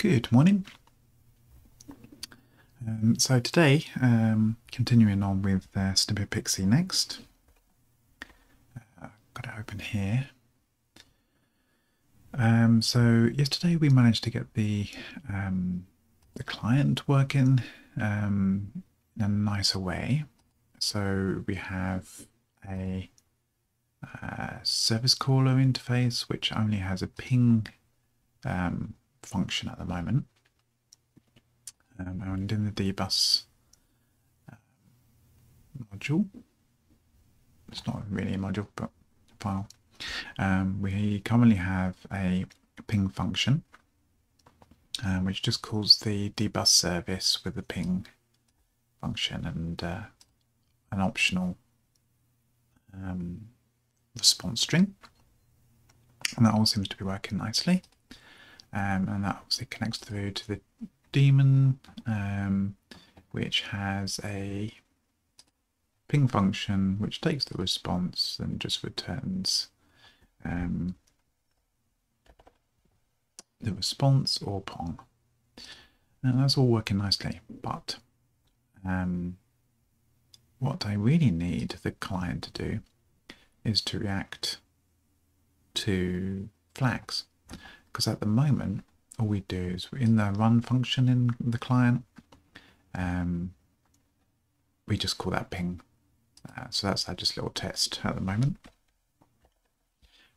Good morning. Um, so today, um, continuing on with uh, Pixie next. Uh, got it open here. Um, so yesterday we managed to get the um, the client working um, in a nicer way. So we have a uh, service caller interface which only has a ping um, function at the moment. Um, and in the dbus uh, module, it's not really a module, but a file, um, we commonly have a ping function, um, which just calls the dbus service with the ping function and uh, an optional um, response string. And that all seems to be working nicely. Um, and that obviously connects through to the daemon, um, which has a ping function which takes the response and just returns um, the response or pong. And that's all working nicely, but um, what I really need the client to do is to react to flags because at the moment all we do is in the run function in the client um, we just call that ping. Uh, so that's our just little test at the moment.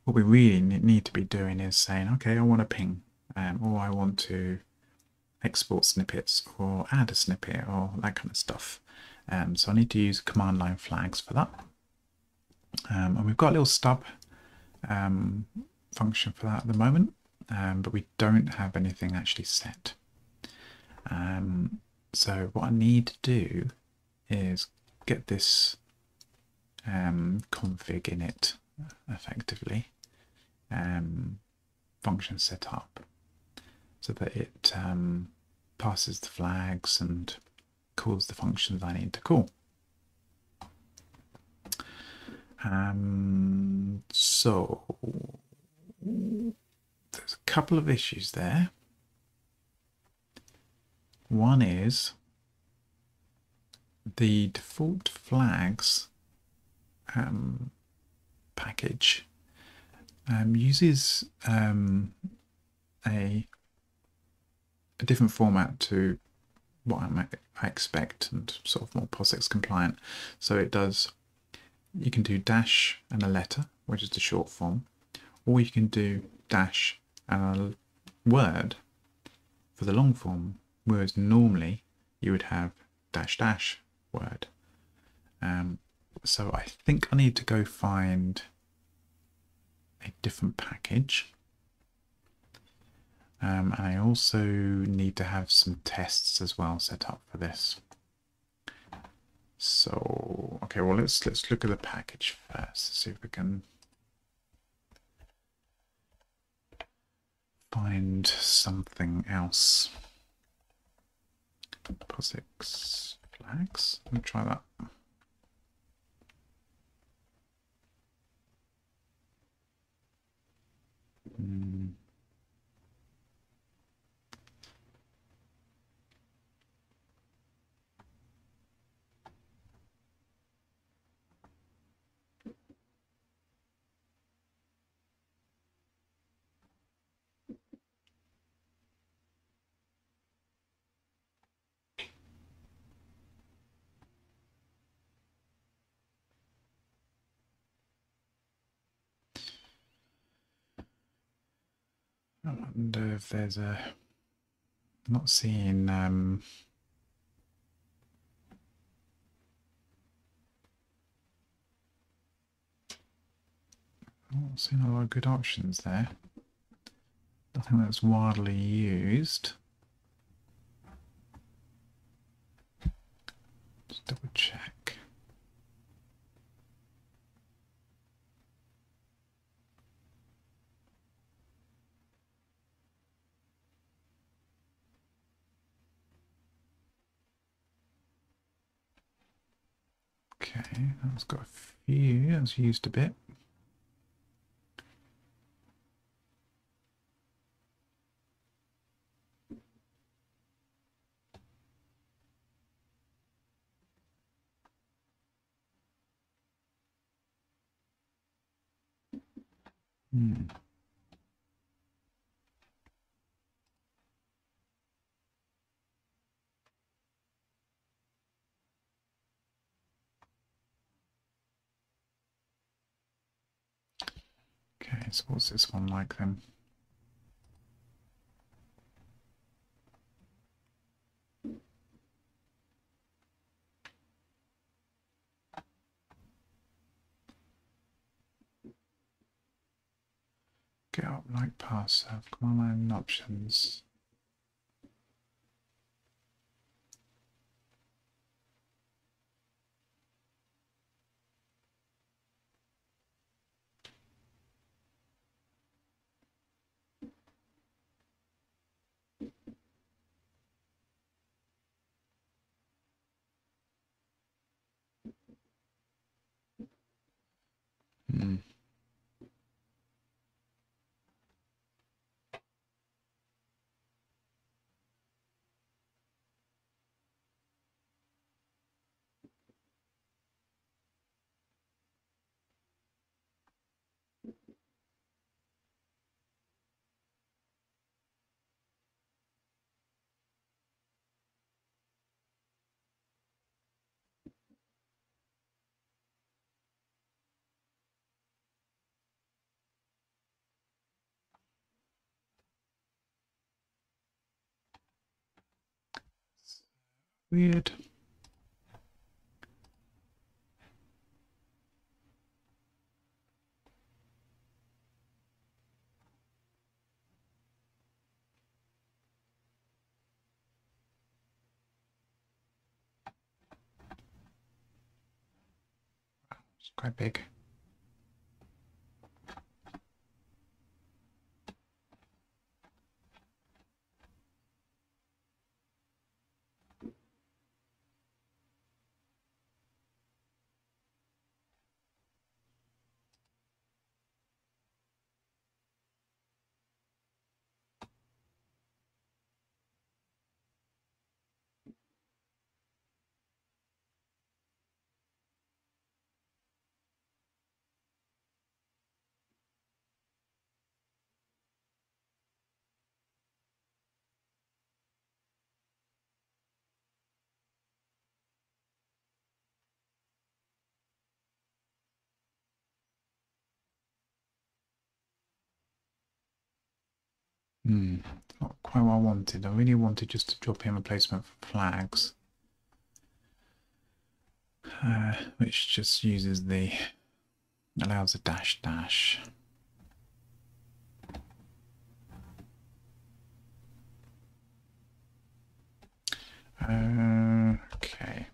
What we really need to be doing is saying okay I want a ping um, or I want to export snippets or add a snippet or that kind of stuff. Um, so I need to use command line flags for that. Um, and we've got a little stub um, function for that at the moment um, but we don't have anything actually set. Um, so what I need to do is get this um, config in it effectively um, function set up so that it um, passes the flags and calls the functions I need to call. Um, so there's a couple of issues there. One is the default flags um, package um, uses um, a a different format to what I, I expect and sort of more POSIX compliant. So it does, you can do dash and a letter, which is the short form, or you can do dash a word for the long form, whereas normally you would have dash dash word. Um, so I think I need to go find a different package. Um, and I also need to have some tests as well set up for this. So, okay, well, let's let's look at the package first, see if we can find something else. POSIX flags. Let me try that. Mm. I wonder if there's a. Not seeing. Um, not seeing a lot of good options there. Nothing that's widely used. Just double check. Okay, that's got a few, that's used a bit. Hmm. Okay, so what's this one like then? Get up like pass have command line options. Weird. It's quite big. Hmm, not quite what I wanted. I really wanted just to drop in replacement for flags, uh, which just uses the allows a dash dash. Okay.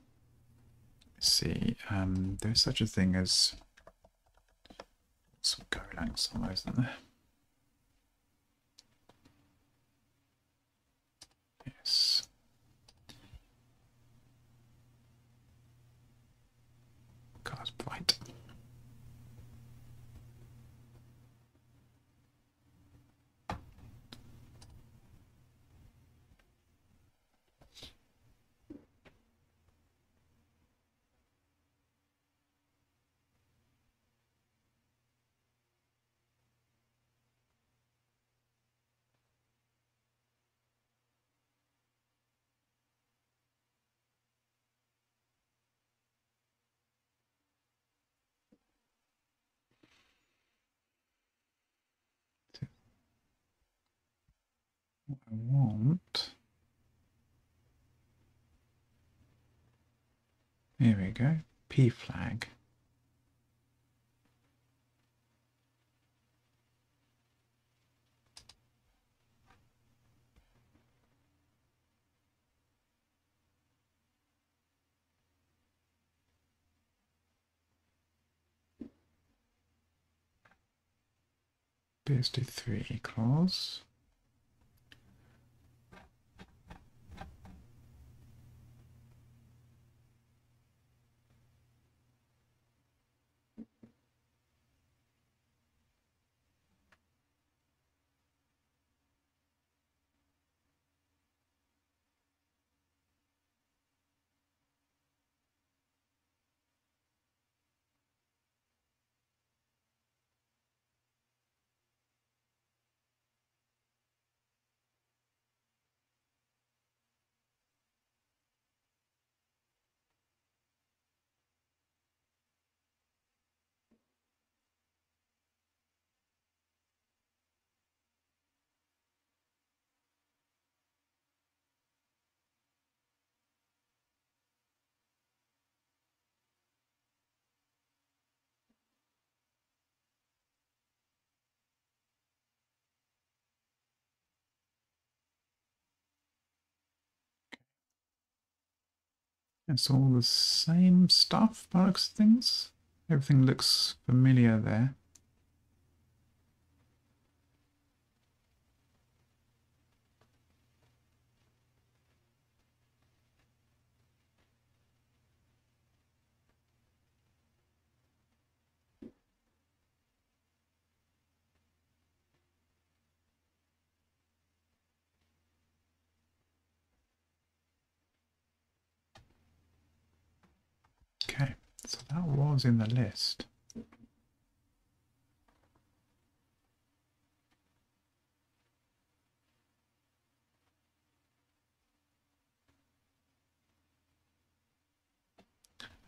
Let's see. Um, there's such a thing as some Golang somewhere, isn't there? Car's bright. I want. Here we go. pflag. BSD3 equals It's all the same stuff by of things. Everything looks familiar there. Okay, so in the list.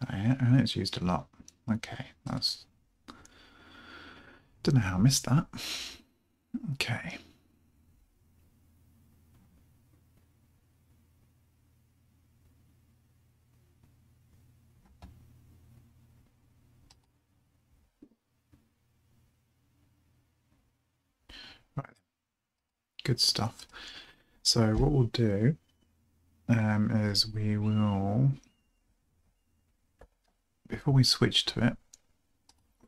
Oh, and it's used a lot. Okay, that's. Don't know how I missed that. Okay. Right. Good stuff. So what we'll do um, is we will before we switch to it,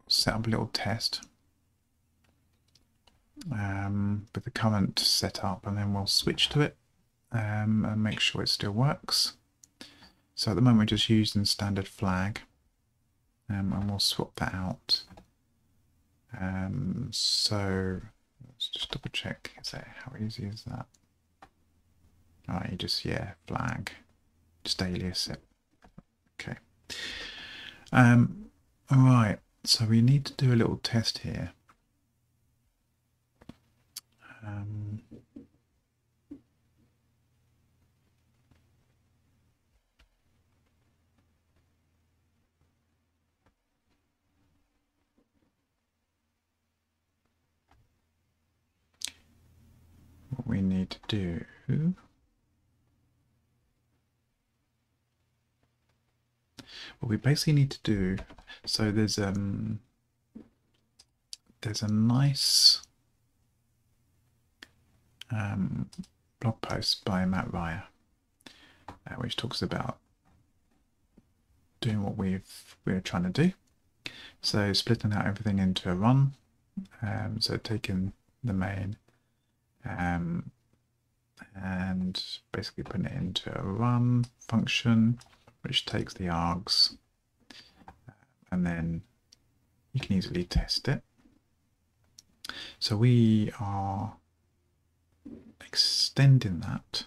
set up a little test um, with the current set up and then we'll switch to it um, and make sure it still works. So at the moment we're just using standard flag um, and we'll swap that out. Um, so just double check, is how easy is that? Alright, you just, yeah, flag, just alias it. Okay. Um, all right, so we need to do a little test here. Um, we need to do. What we basically need to do so there's um there's a nice um, blog post by Mat Ryer uh, which talks about doing what we've we're trying to do. So splitting out everything into a run um, so taking the main um, and basically putting it into a run function which takes the args and then you can easily test it. So we are extending that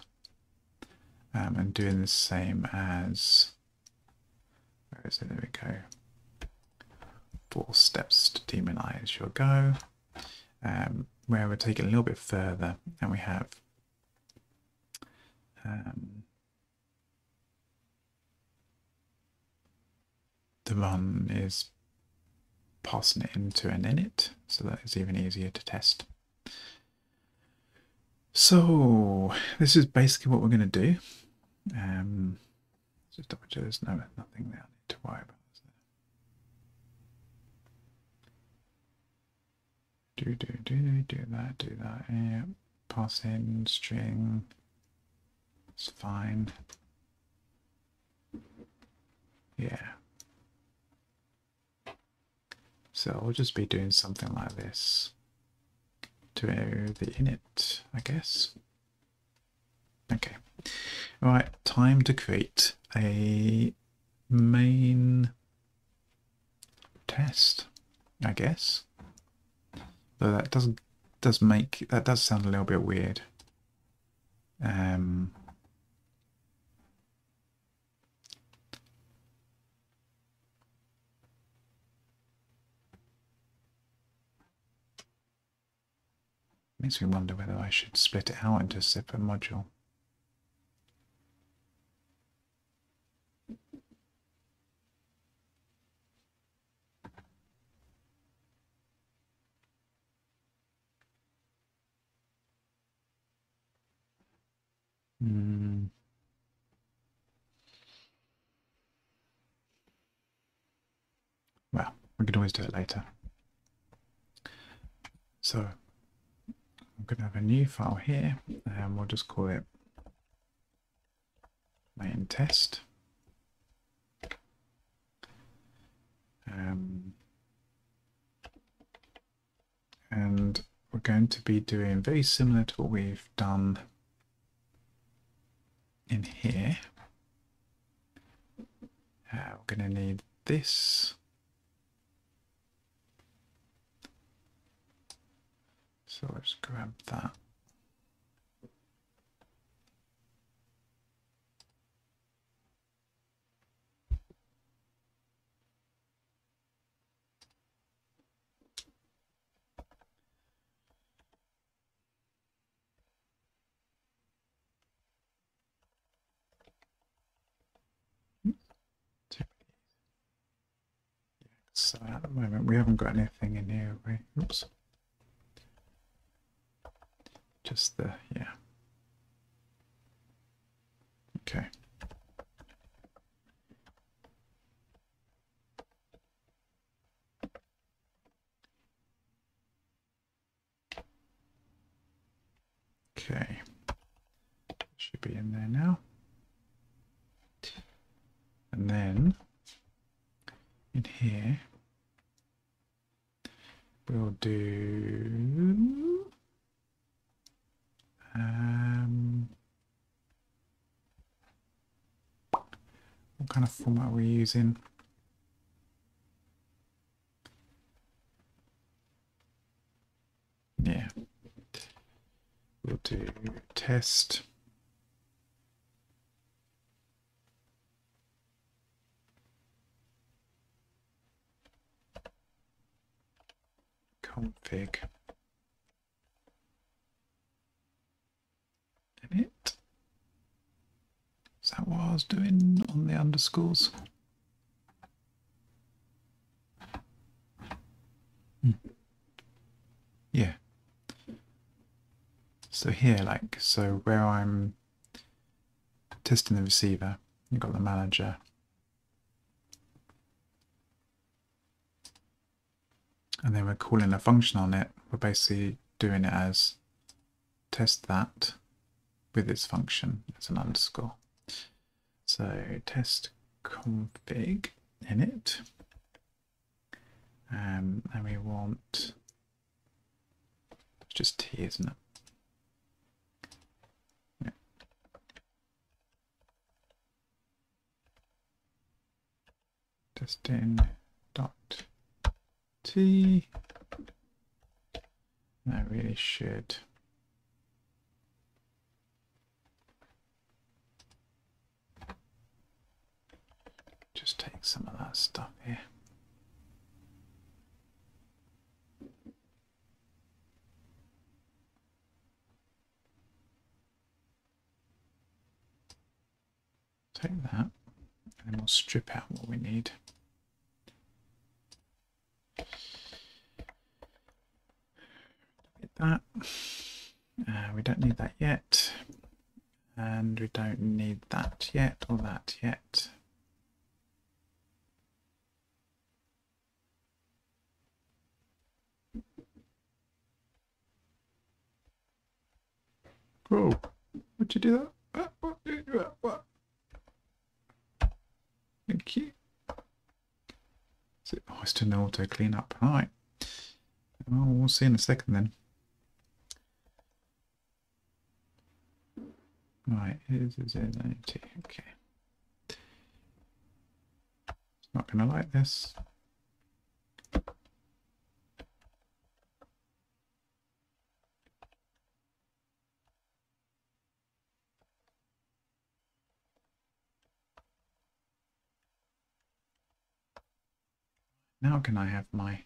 um, and doing the same as, where is it, there we go, four steps to daemonize your go, um, where we're taking a little bit further and we have um, the run is passing it into an init, so that is even easier to test. So this is basically what we're going to do. Um, just double check. There's no nothing there I need to worry about. Do do do do do that. Do that. Yeah. Pass in string. It's fine. Yeah. So I'll just be doing something like this to the init, I guess. Okay. All right, time to create a main test, I guess. Though that doesn't does make that does sound a little bit weird. Um, Makes me wonder whether I should split it out into a separate module. Mm. Well, we can always do it later. So I'm going to have a new file here and we'll just call it main test. Um, and we're going to be doing very similar to what we've done in here. Uh, we're going to need this. So let's grab that. So at the moment we haven't got anything in here. We, oops. Just the yeah. Okay. Okay. Should be in there now. And then in here we'll do um, what kind of format we're we using. Yeah. We'll do test. Config init. Is that what I was doing on the underscores? Hmm. Yeah. So here, like, so where I'm testing the receiver, you've got the manager and then we're calling a function on it, we're basically doing it as test that with its function as an underscore. So test config init, um, and we want it's just t, isn't it? Yeah. Testing dot T. T. I really should. Just take some of that stuff here. Take that, and then we'll strip out what we need. Get that. Uh, we don't need that yet. And we don't need that yet or that yet. Whoa, would you do that? Uh, what? What? Uh, what? Thank you. Is oh, it's doing the auto cleanup. All right. Well, we'll see in a second then. Right, a Z90. Okay. It's not going to like this. Now can I have my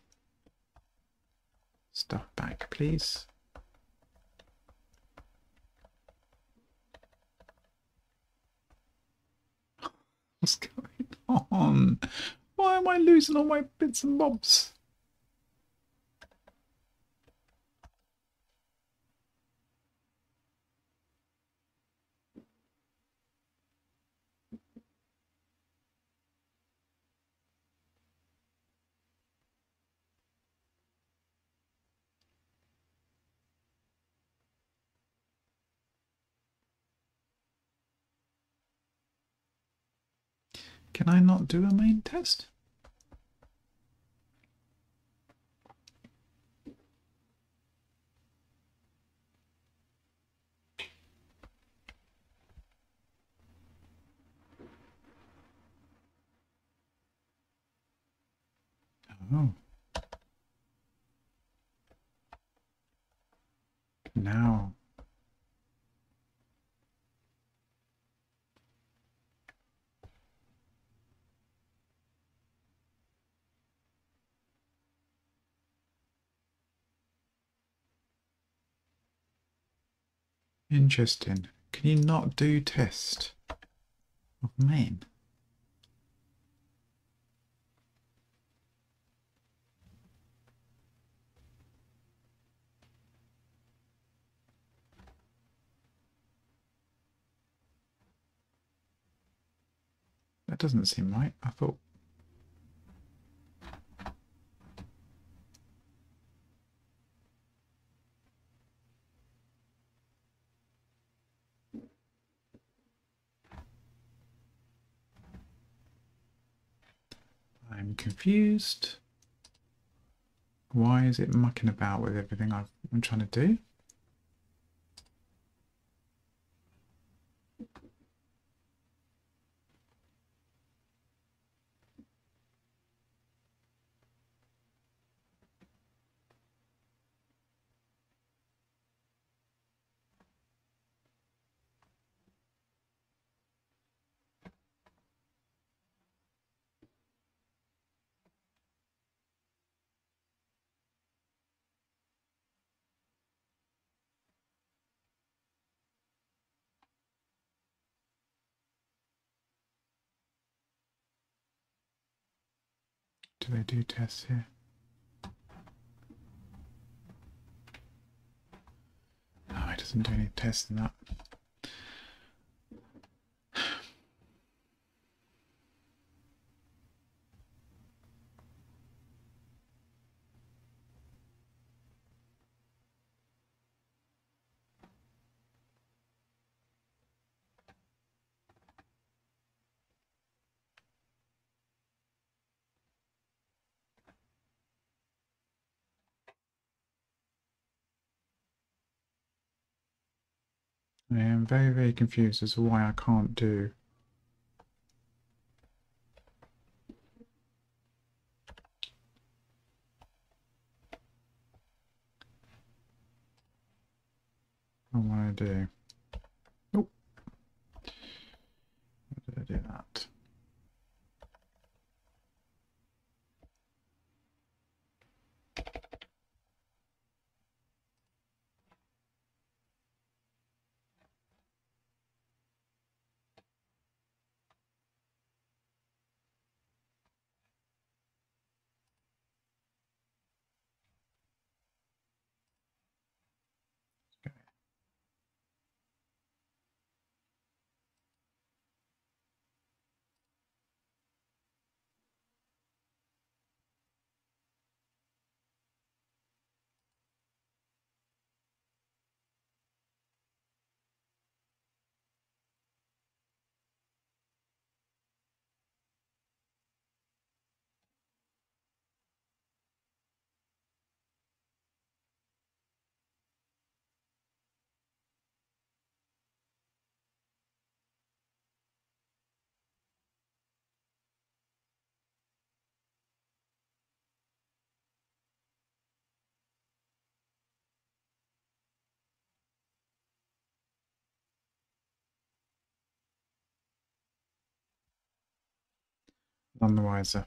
stuff back, please? What's going on? Why am I losing all my bits and bobs? Can I not do a main test? Oh. Now Interesting. Can you not do test of main? That doesn't seem right. I thought. I'm confused. Why is it mucking about with everything I've, I'm trying to do? Do they do tests here? No, it doesn't do any tests in that. I am very, very confused as to why I can't do. What want to do? Oh, did I do that? None the wiser.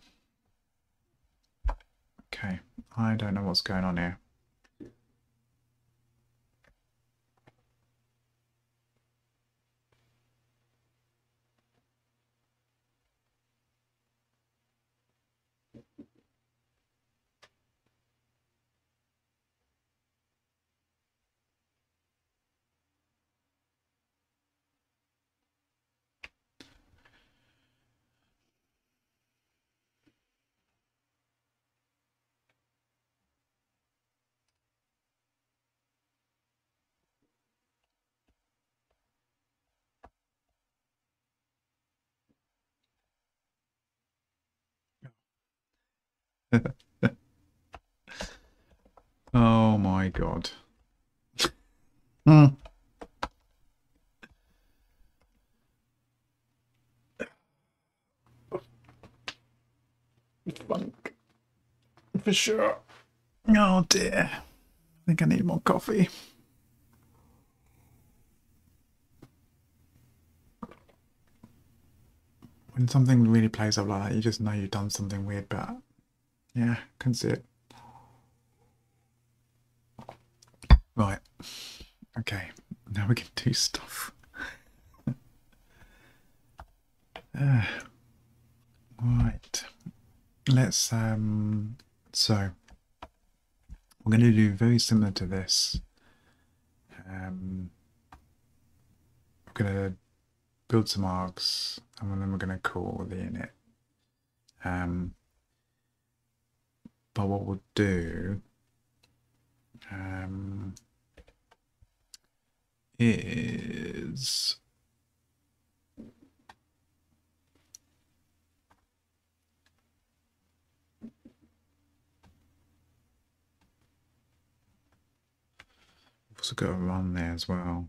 Okay, I don't know what's going on here. Oh my god. Hmm. Funk. for sure. Oh dear. I think I need more coffee. When something really plays up like that, you just know you've done something weird, but yeah, can see it. Right. Okay. Now we can do stuff. uh, right. Let's um so we're going to do very similar to this. Um, we're going to build some args and then we're going to call the init. Um, but what we'll do um, is also got a run there as well.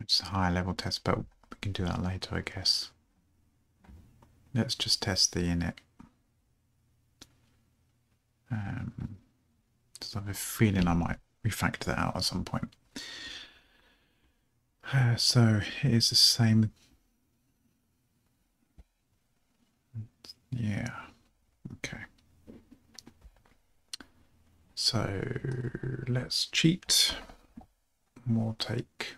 It's higher level test, but we can do that later, I guess. Let's just test the init. Um, just have a feeling I might refactor that out at some point. Uh, so it is the same. Yeah. Okay. So let's cheat. We'll take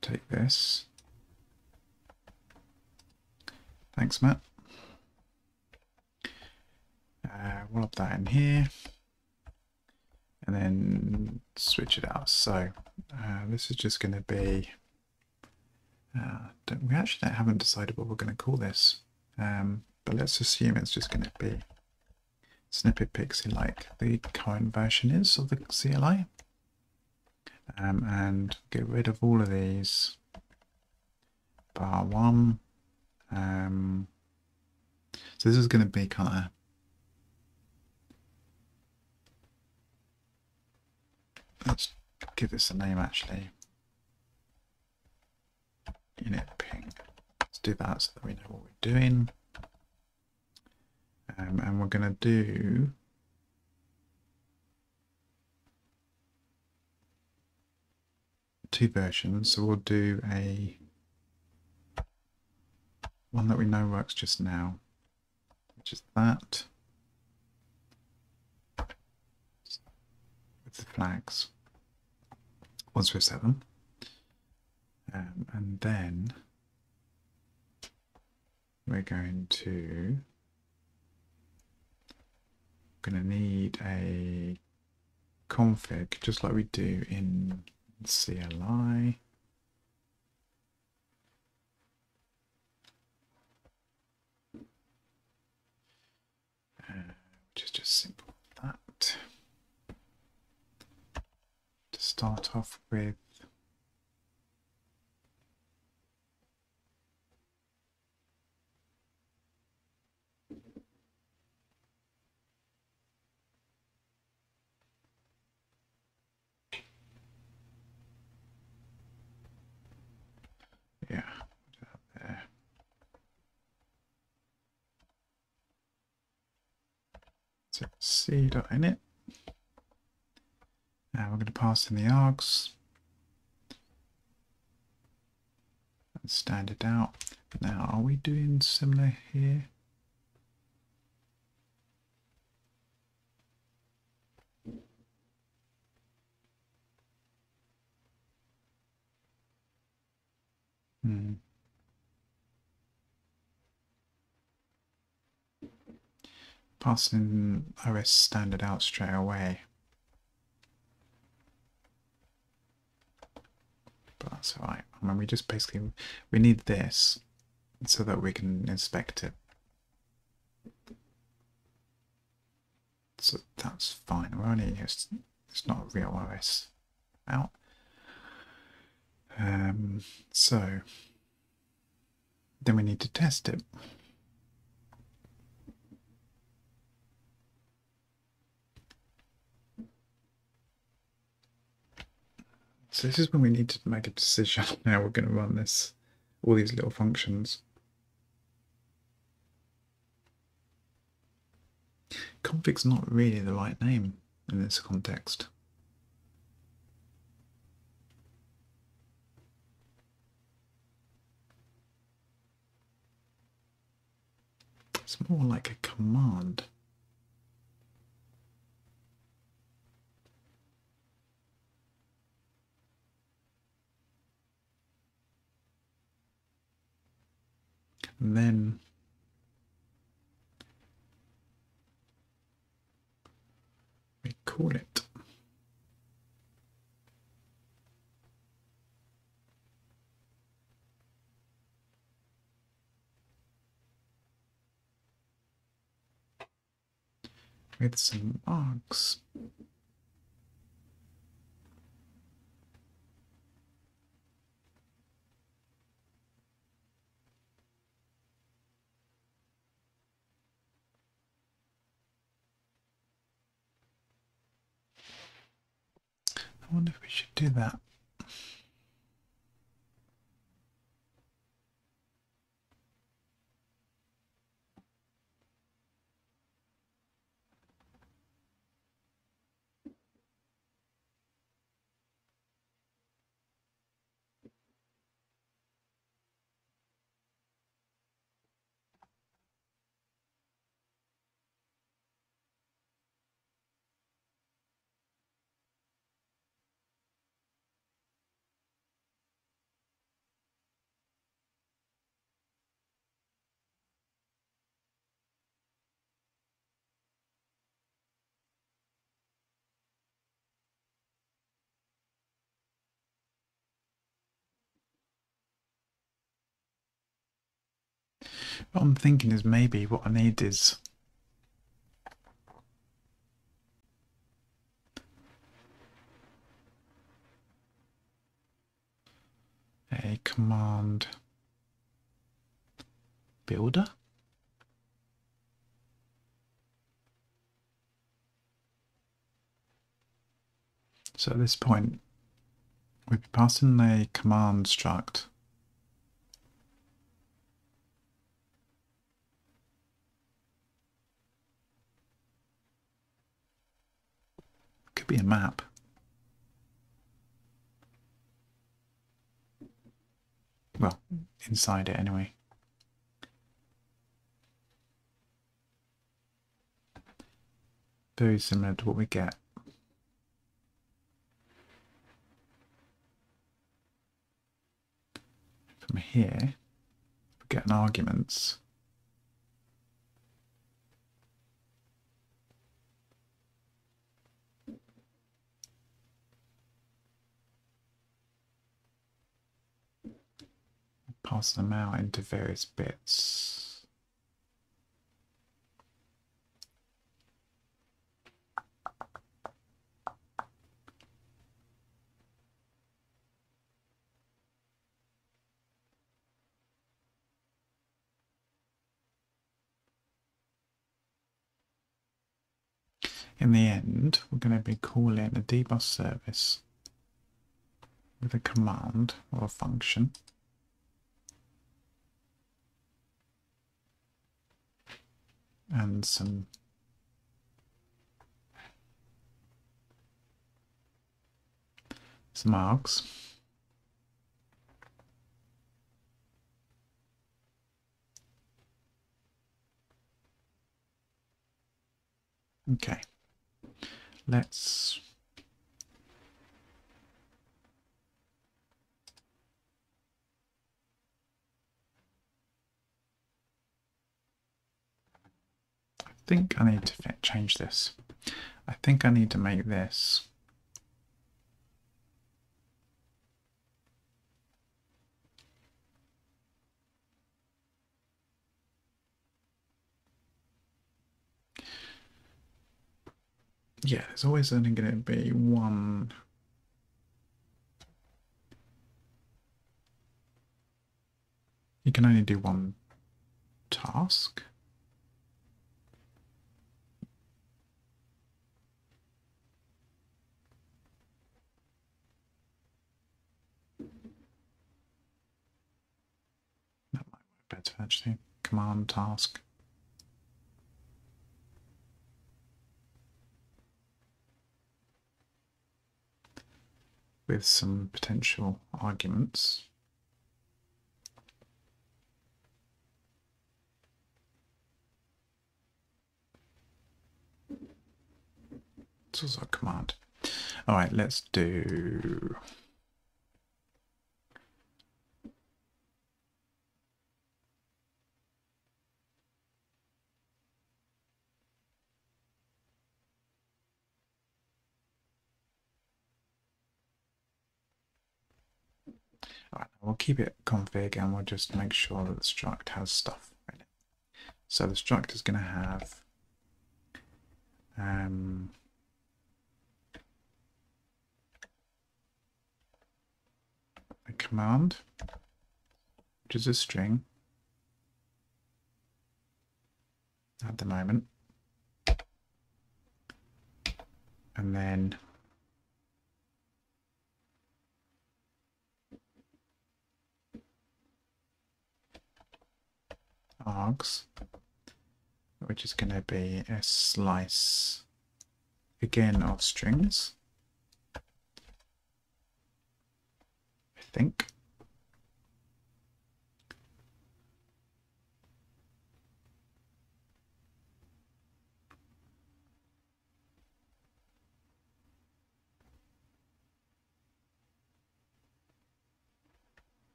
take this. Thanks, Mat. Uh, we'll have that in here and then switch it out. So uh, this is just going to be, uh, we actually haven't decided what we're going to call this, um, but let's assume it's just going to be snippet pixie like the current version is of the CLI um, and get rid of all of these. Bar one. Um, so this is going to be kind of let's give this a name actually. Init ping. Let's do that so that we know what we're doing. Um, and we're going to do two versions, so we'll do a one that we know works just now, which is that. With the flags. Once we're seven, um, and then we're going to going to need a config just like we do in CLI. Uh, is just simple that. To start off with, Yeah, there. So c dot init. Now we're going to pass in the args and standard out. Now, are we doing similar here? Hmm. Passing OS standard out straight away. But that's alright. I mean, we just basically, we need this so that we can inspect it. So that's fine. We're only just it's not real OS out. Um, so then we need to test it. So this is when we need to make a decision now we're going to run this, all these little functions. Config's not really the right name in this context. It's more like a command. Then we call it. With some args. I wonder if we should do that. What I'm thinking is maybe what I need is a command builder. So at this point, we're passing a command struct be a map. Well, inside it anyway. Very similar to what we get. From here, we get an arguments. Pass them out into various bits. In the end, we're going to be calling a dbus service with a command or a function and some some args. Okay, let's think I need to change this. I think I need to make this yeah, there's always only going to be one. You can only do one task. That work better actually. Command task. With some potential arguments. It's also command. All right, let's do we'll keep it config and we'll just make sure that the struct has stuff in it. So the struct is going to have um, a command, which is a string at the moment, and then args, which is going to be a slice again of strings. I think.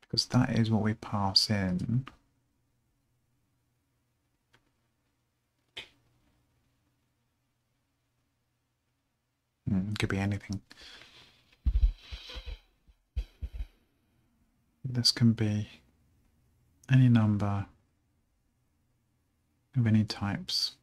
Because that is what we pass in Mm, could be anything. This can be any number of any types.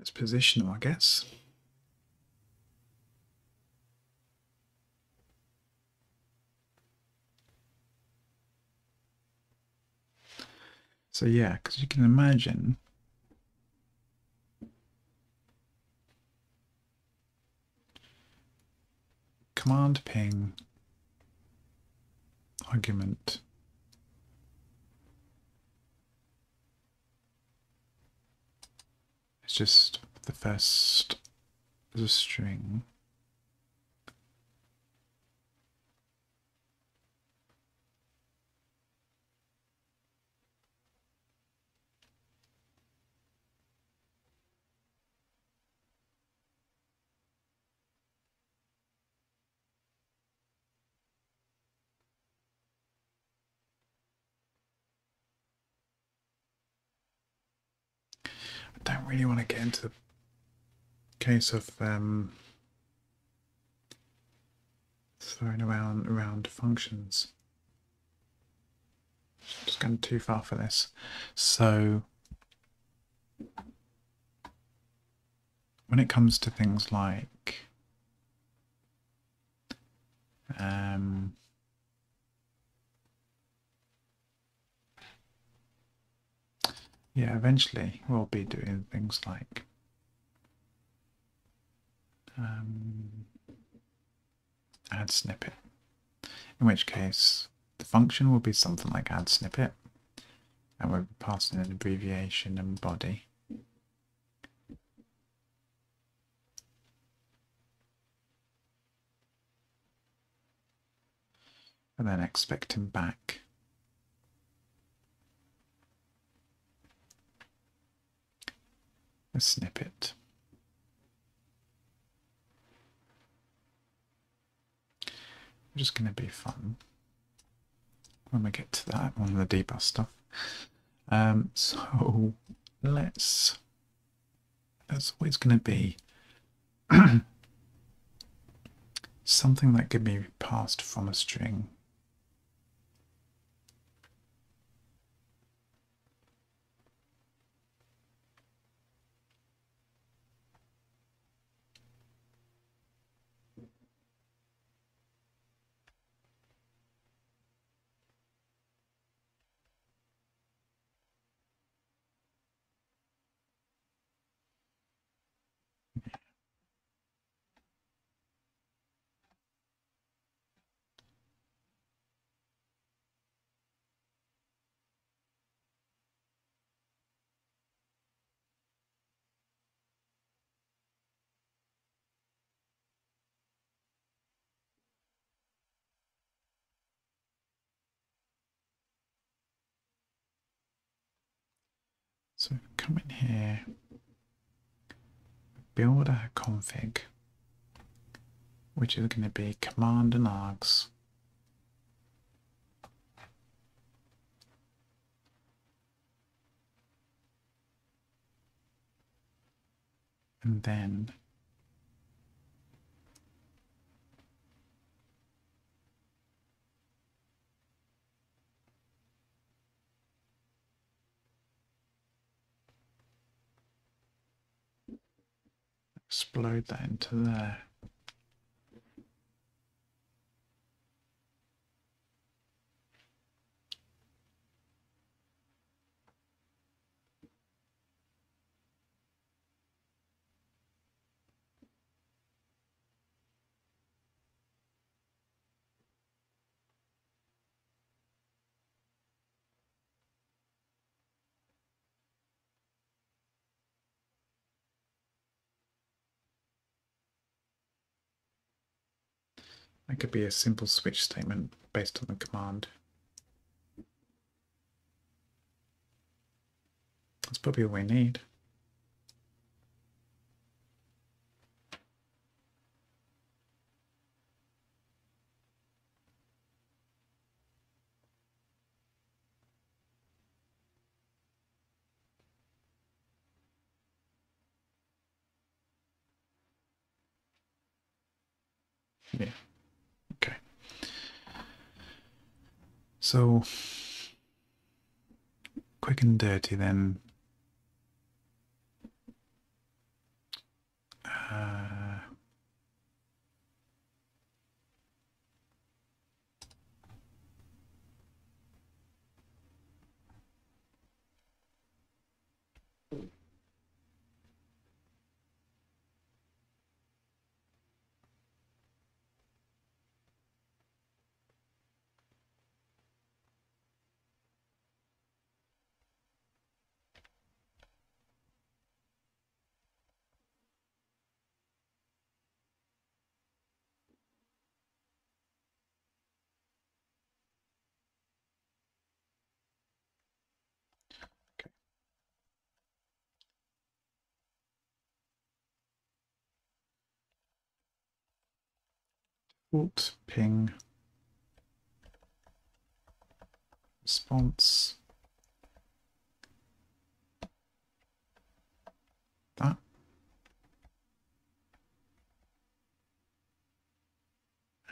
It's them, I guess. So yeah, because you can imagine command ping argument It's just the first the string. I don't really want to get into the case of um, throwing around around functions. Just going too far for this. So when it comes to things like um, yeah, eventually we'll be doing things like um, add snippet, in which case the function will be something like add snippet, and we'll be passing an abbreviation and body. And then expecting back a snippet. Just going to be fun. when we get to that, of the debug stuff. Um, so let's, that's always going to be something that can be passed from a string. So come in here, øh, build a config, which is going to be command and args. And then explode that into there. That could be a simple switch statement based on the command. That's probably all we need. Yeah. Okay. So, quick and dirty then. Default ping. Response. That.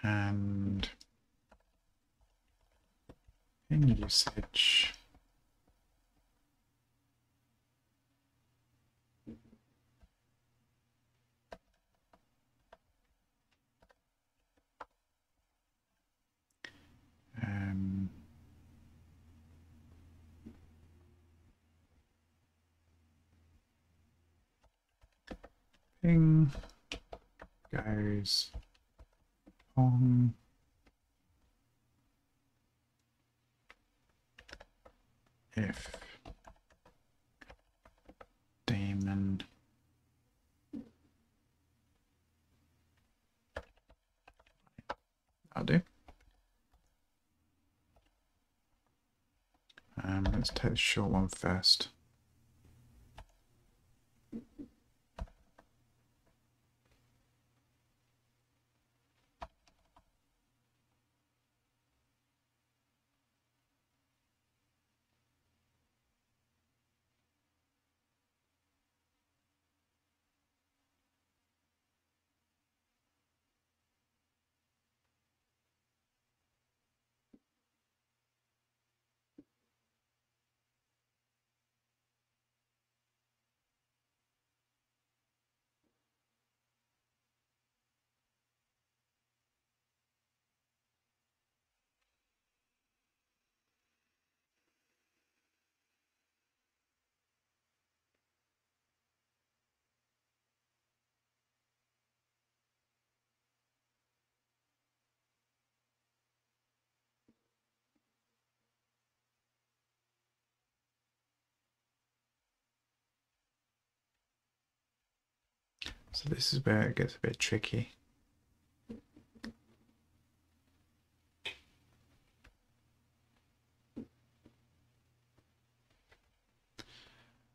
And in usage um, ping goes on if daemon I'll do. Um, let's take the short one first. So this is where it gets a bit tricky.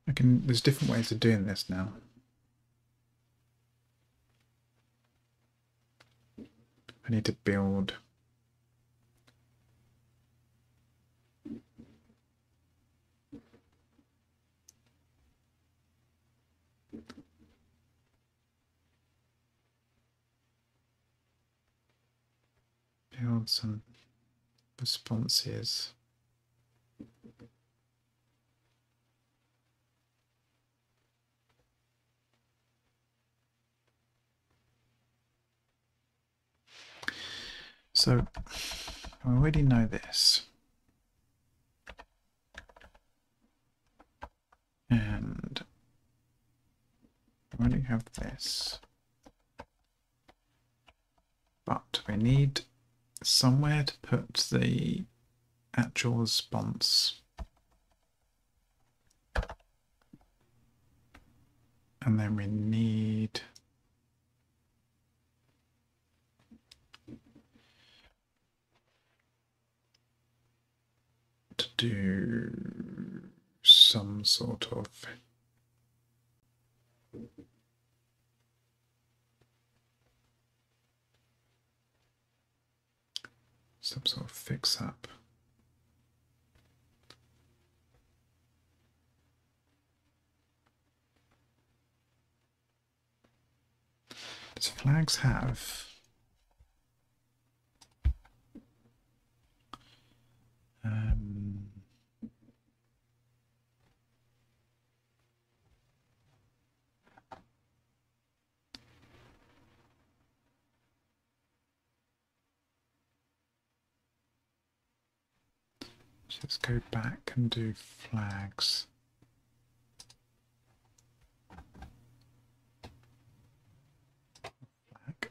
I can, there's different ways of doing this now. I need to build build some responses. So I already know this. And I already have this. But we need somewhere to put the actual response. And then we need to do some sort of some sort of fix up. Does flags have um, Let's go back and do flags. Flag.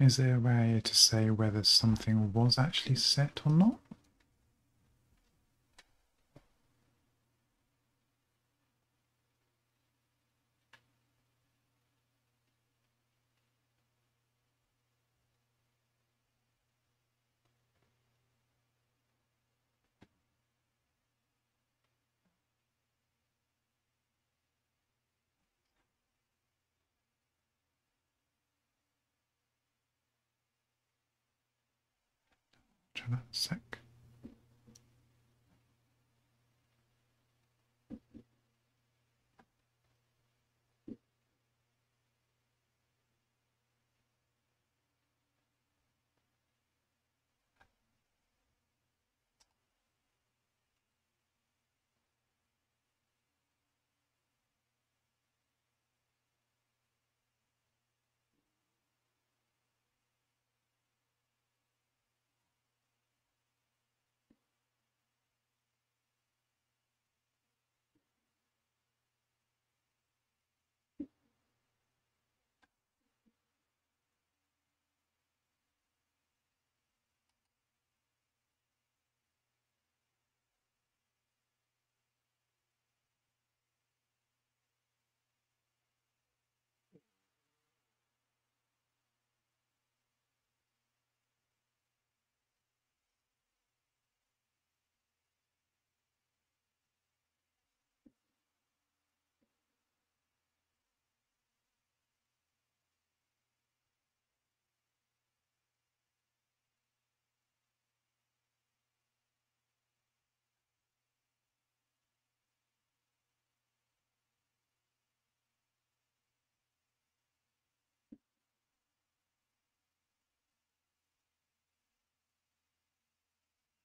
Is there a way to say whether something was actually set or not? Try that sec.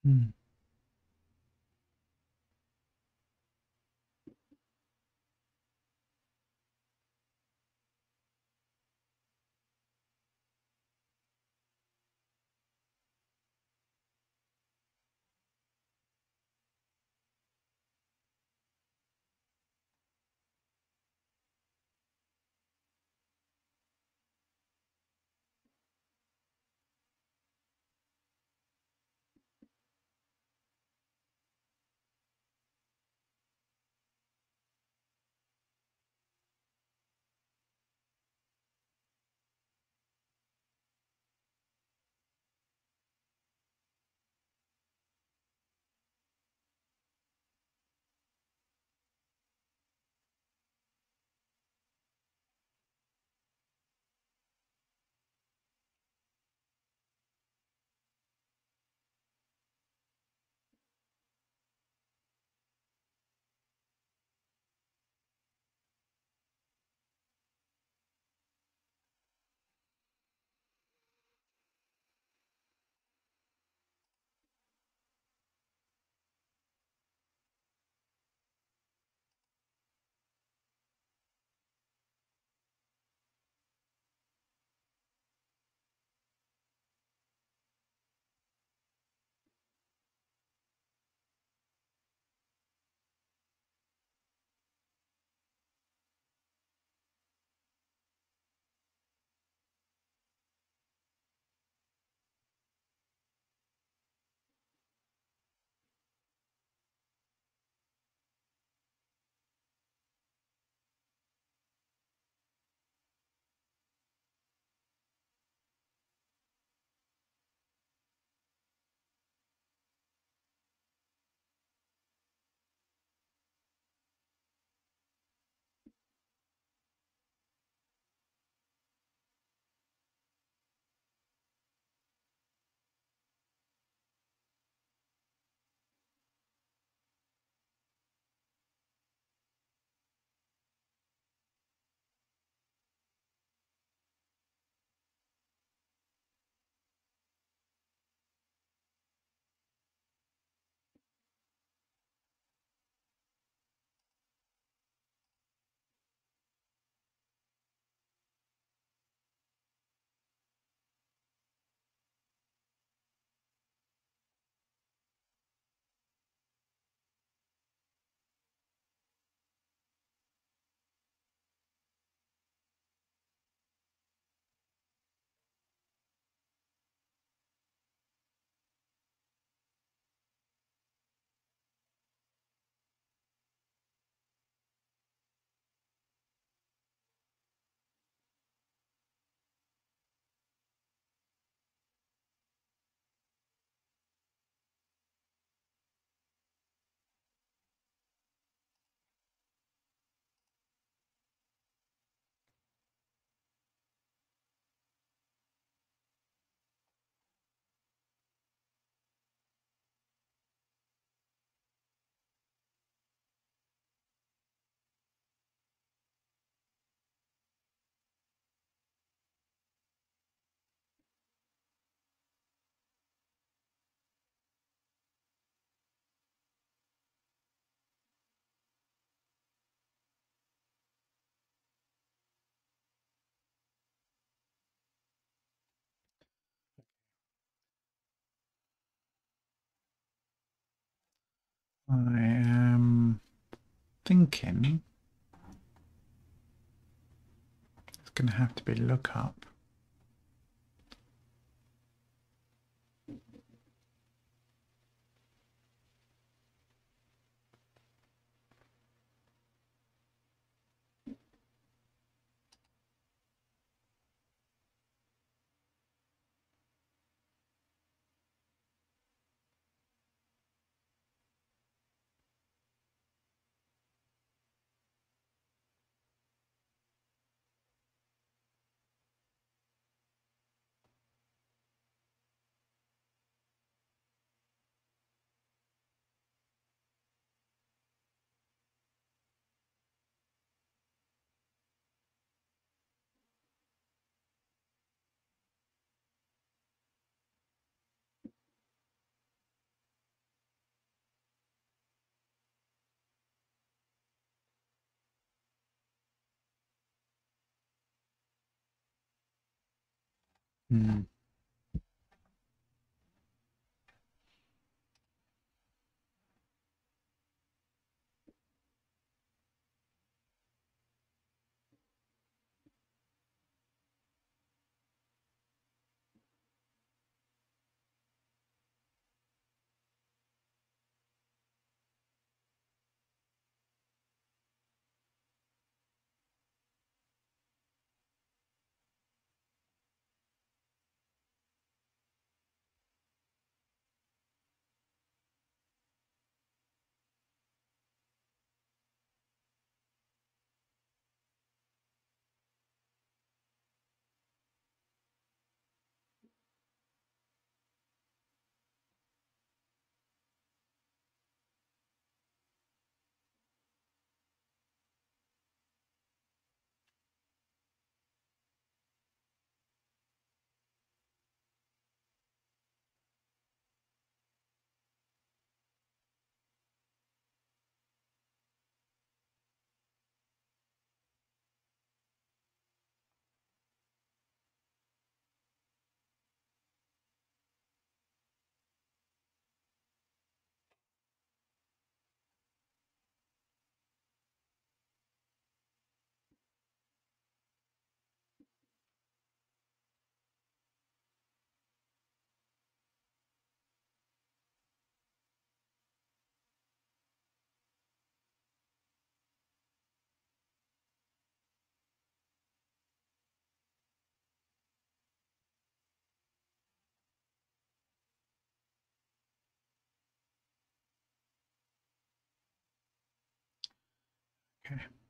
Hmm. I am thinking it's going to have to be lookup. Hmm. Okay.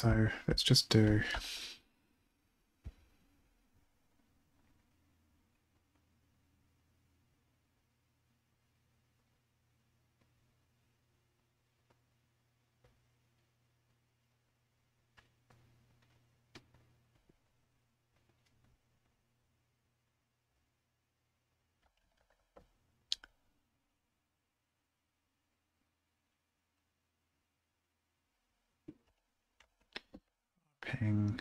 So let's just do ping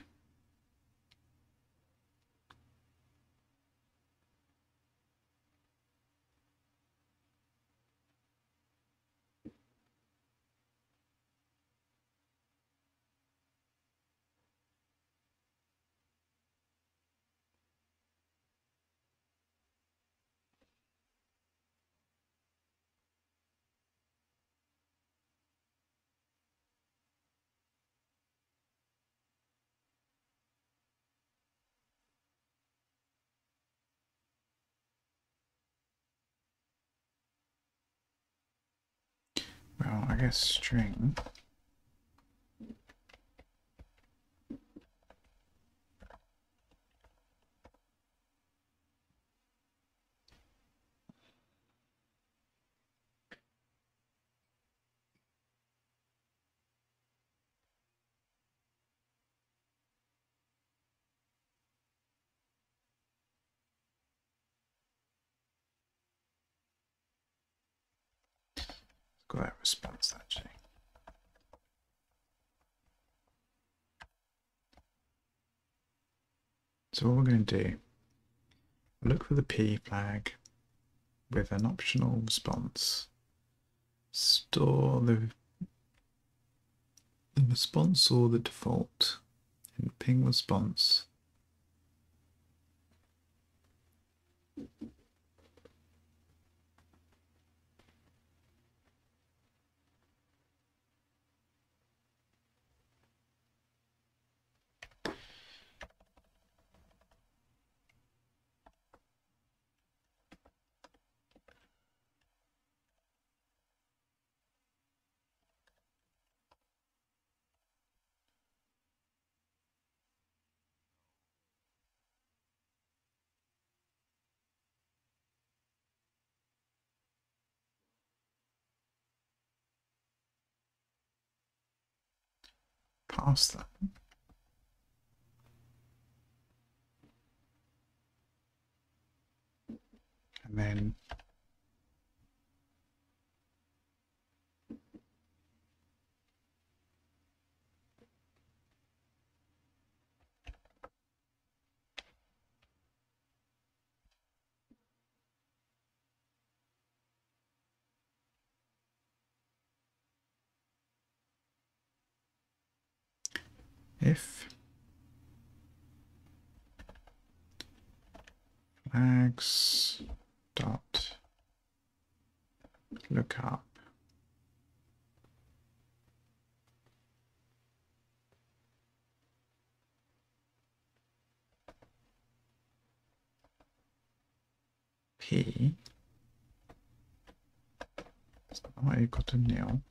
Guess string that response actually. So what we're going to do, look for the P flag with an optional response. Store the the response or the default in ping response. Past that. And then if flags dot lookup p. Is not equal to nil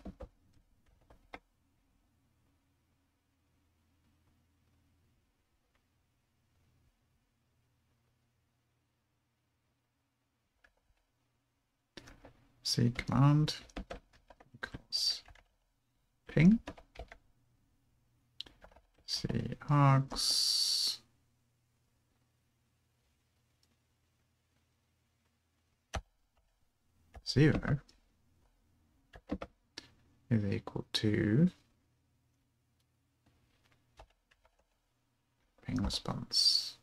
C command equals ping C args zero is equal to ping response.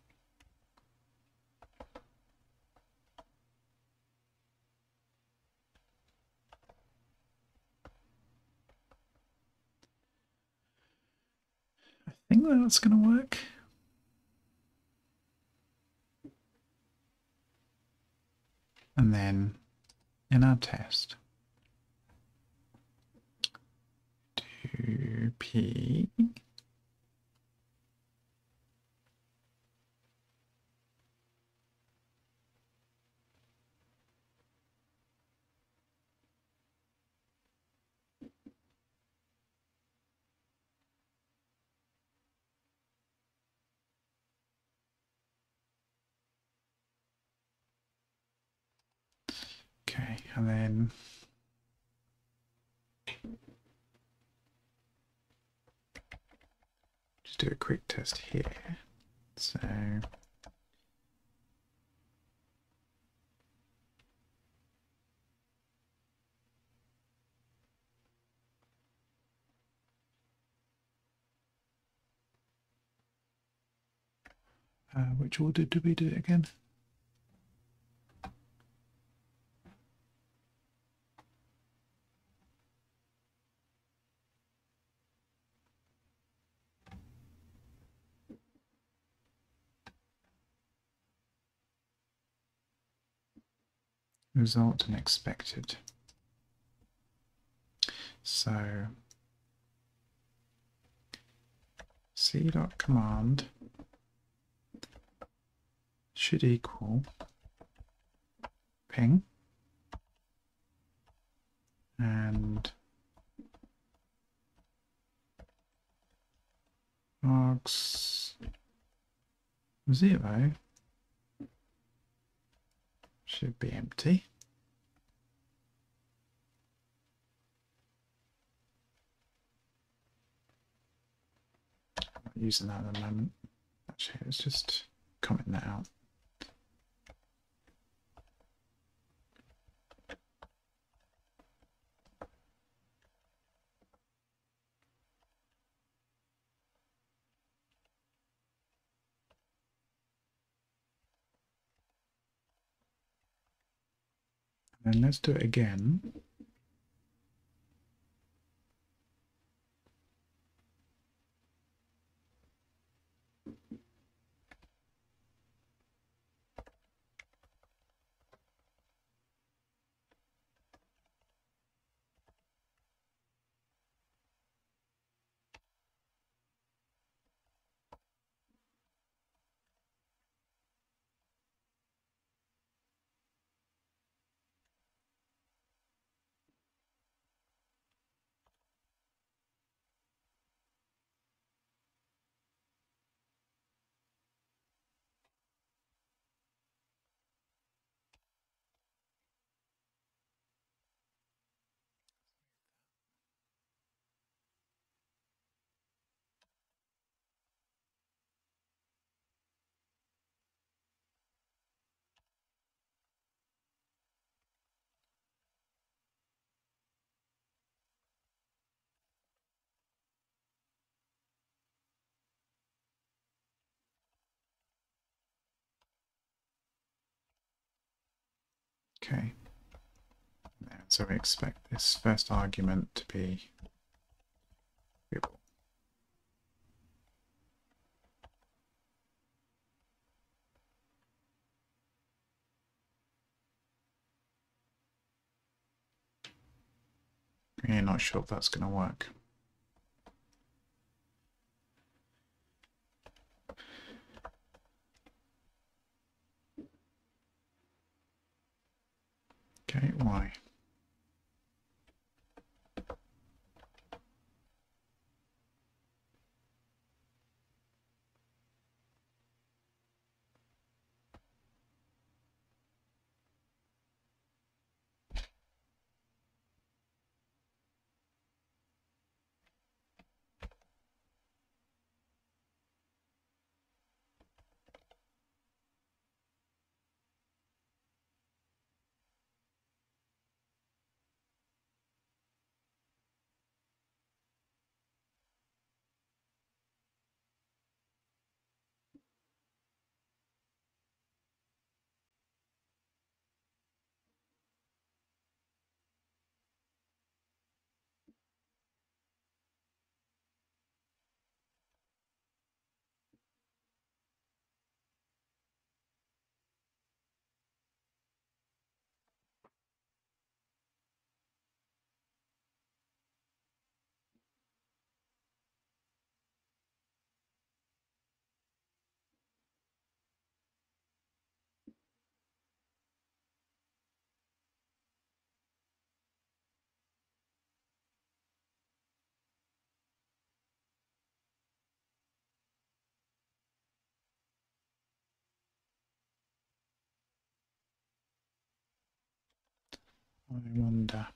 I think that's going to work. And then in our test, do p. Okay, and then just do a quick test here. So uh, which order do we do it again? result and expected. So c dot command should equal ping and marks zero should be empty. I'm not using that at the moment. Actually, let's just comment that out. And let's do it again. Okay. So we expect this first argument to be. Really not sure if that's going to work. Okay, why? I wonder.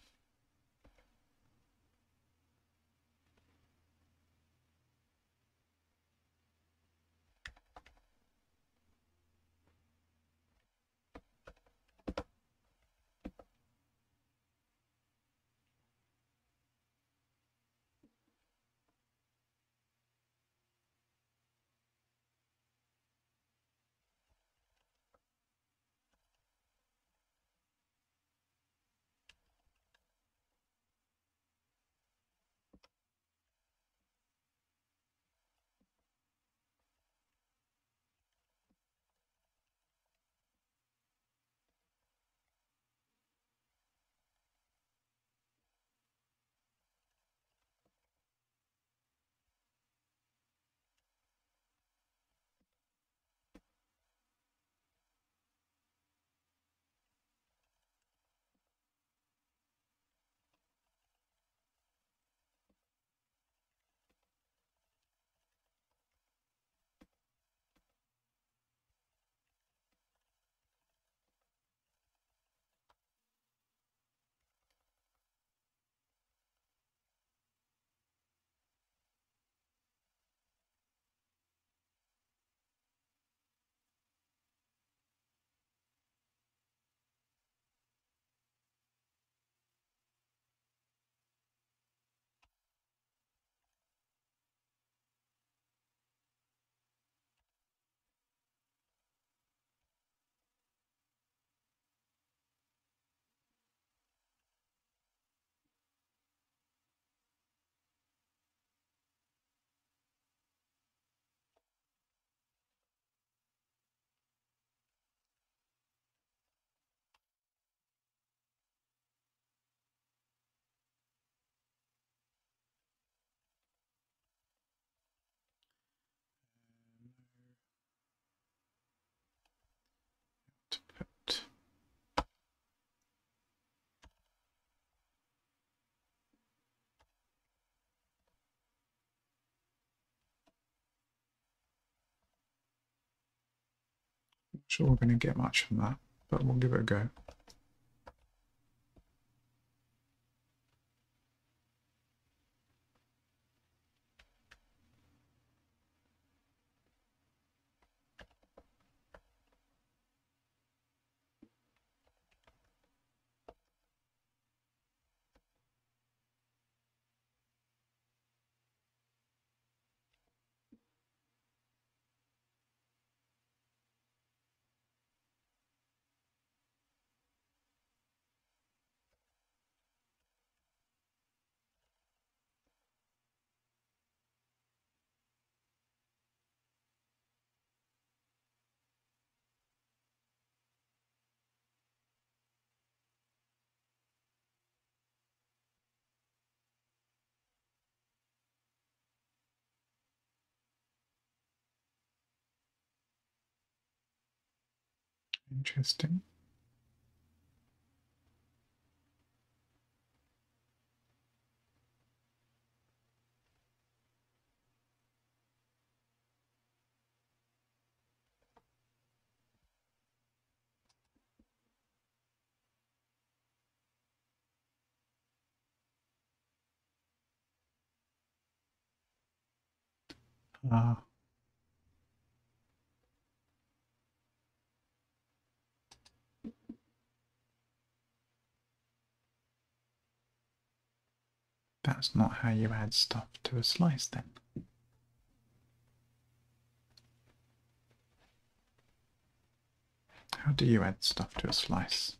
Sure, we're going to get much from that, but we'll give it a go. Interesting. Ah. That's not how you add stuff to a slice then. How do you add stuff to a slice?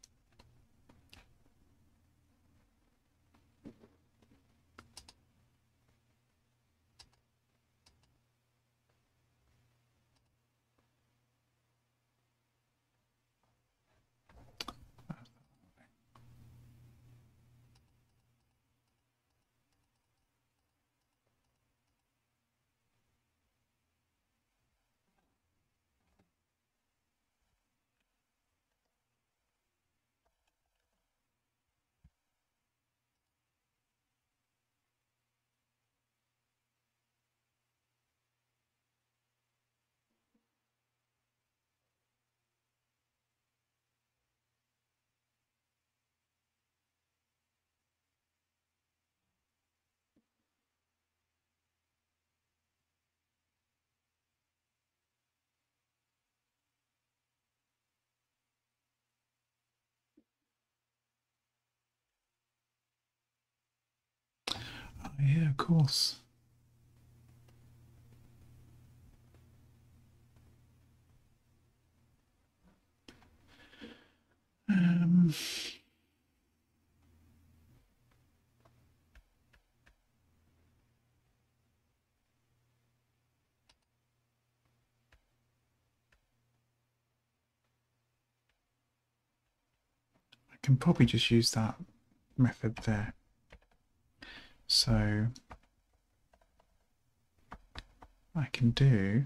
Oh, yeah, of course. Um, I can probably just use that method there. So I can do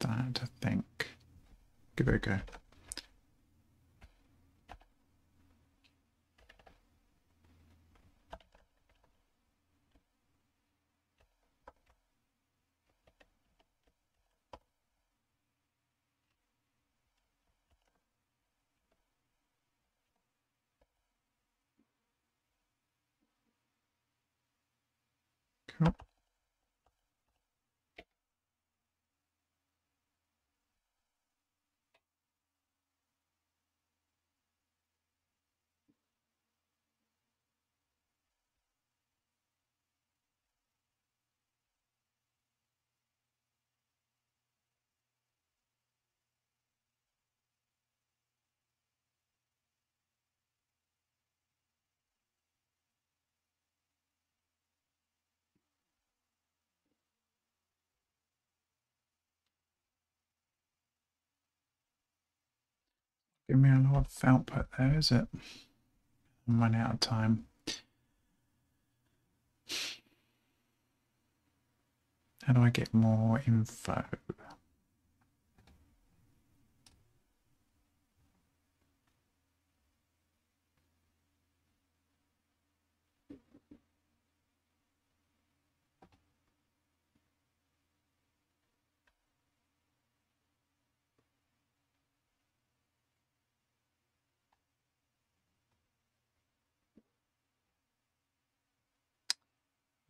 that, I think. Give it a go. Give me a lot of output there, is it? I'm running out of time. How do I get more info?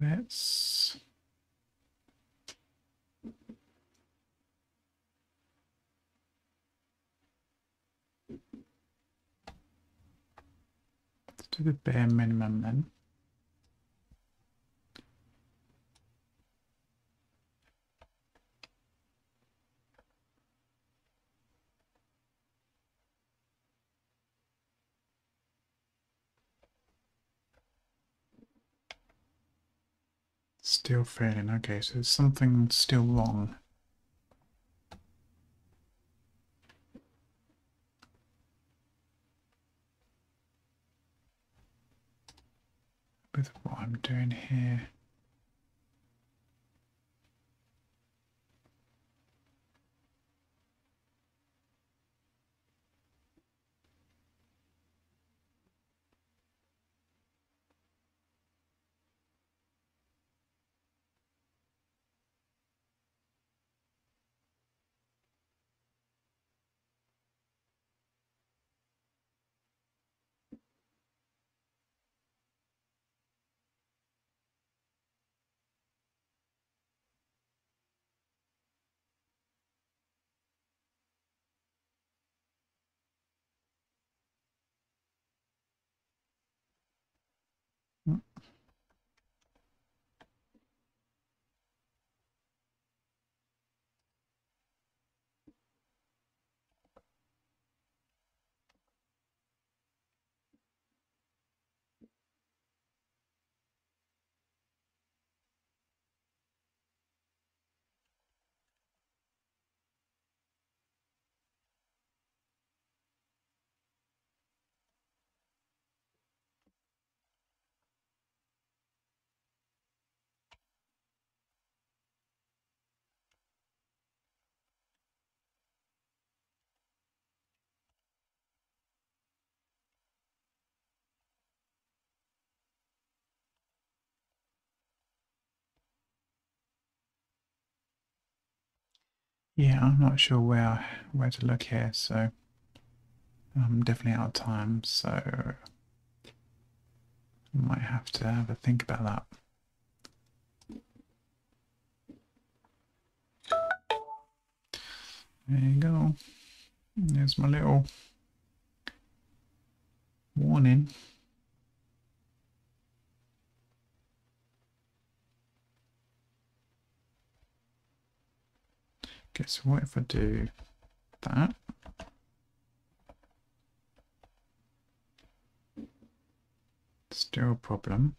Let's do the bare minimum then. Still failing. Okay, so there's something still wrong. With what I'm doing here. Yeah, I'm not sure where where to look here, so I'm definitely out of time, so I might have to have a think about that. There you go. There's my little warning. Okay, so what if I do that? Still a problem.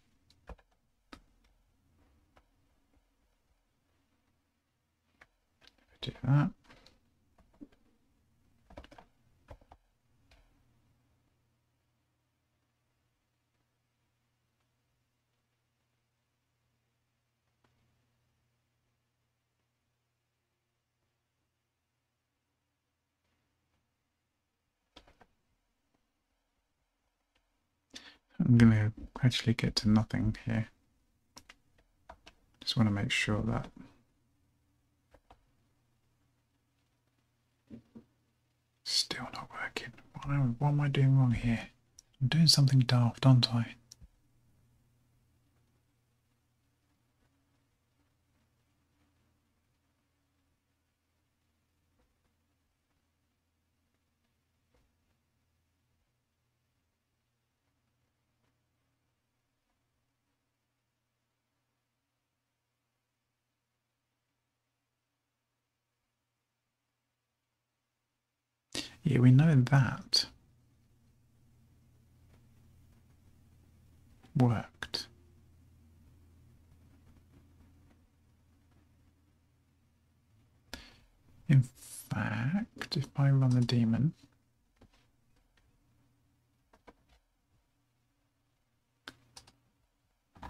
Do that. I'm going to actually get to nothing here. Just want to make sure that still not working. What am, what am I doing wrong here? I'm doing something daft, aren't I? Yeah, we know that worked. In fact, if I run the daemon, I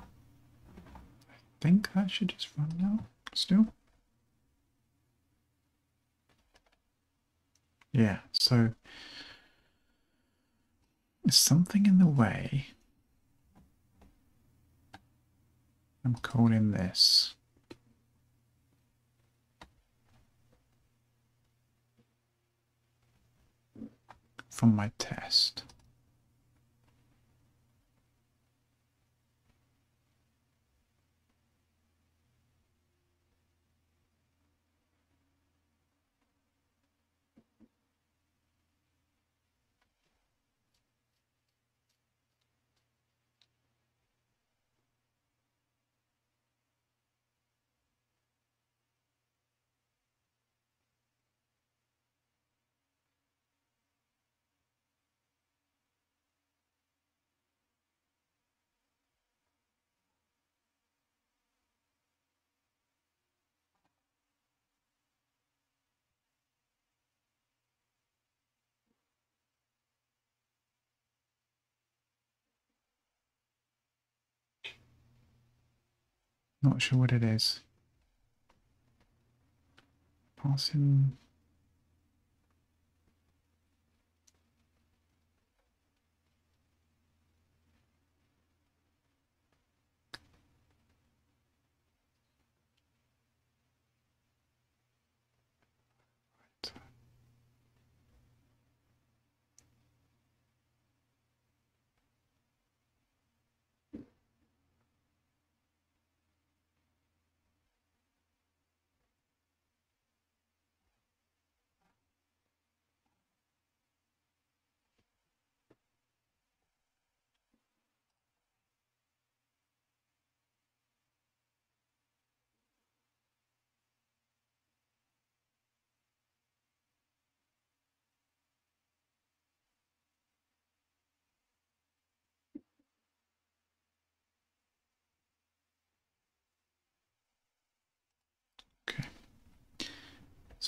think that should just run now still. Yeah, so something in the way. I'm calling this. From my test. Not sure what it is. Passing.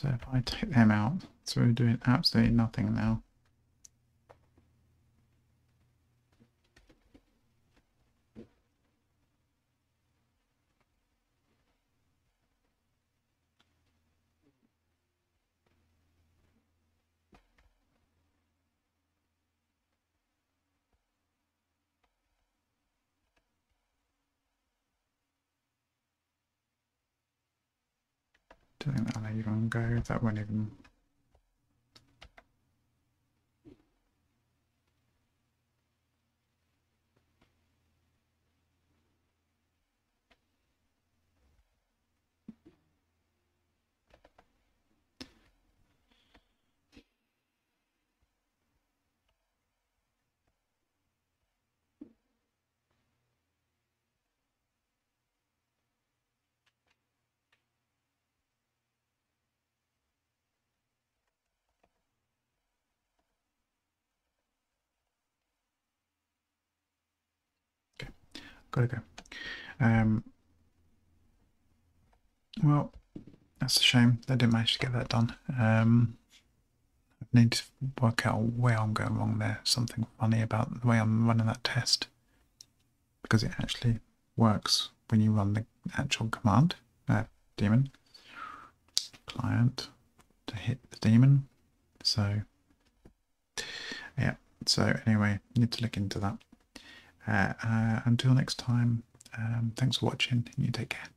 So if I take them out, so we're doing absolutely nothing now. Don't think that'll. That won't even. Gotta go. Um, well, that's a shame. They didn't manage to get that done. Um, I need to work out where I'm going wrong there. Something funny about the way I'm running that test. Because it actually works when you run the actual command, uh, daemon, client to hit the daemon. So, yeah. So anyway, need to look into that. Uh, uh, until next time, um, thanks for watching. And you take care.